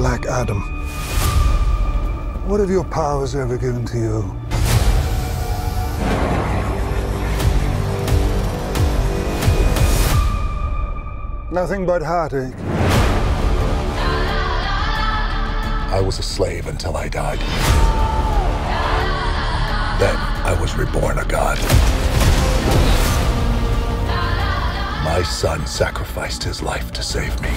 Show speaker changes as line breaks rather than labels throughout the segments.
Black Adam. What have your powers ever given to you? Nothing but heartache.
I was a slave until I died. Then I was reborn a god. My son sacrificed his life to save me.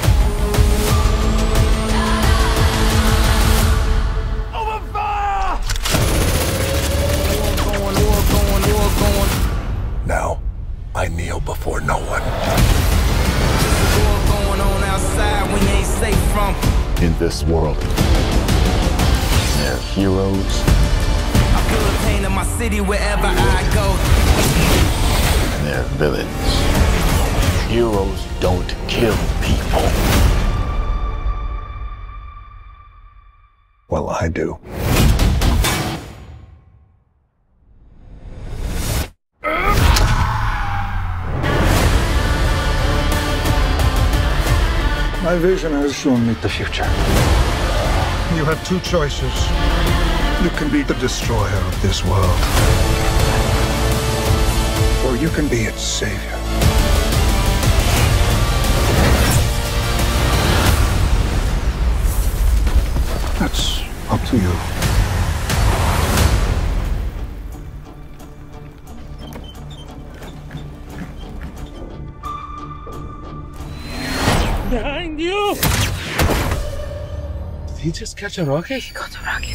In this world, They're heroes
I feel the pain in my city wherever I go.
and there are villains. Heroes don't kill people.
Well, I do.
My vision has shown me the future. You have two choices. You can be the destroyer of this world, or you can be its savior. That's up to you.
Behind you! Did he just catch a rocket?
Got a rocket.